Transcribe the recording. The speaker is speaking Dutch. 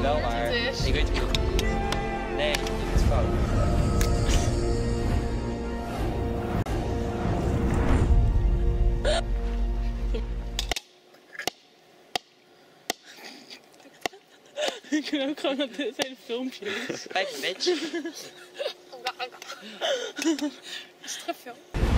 Nee, wel maar. Ik weet het niet. Nee, het is fout. Ik kan ook gewoon dat dit hele filmpje is. Kijk, bitch. Is het gefilmd?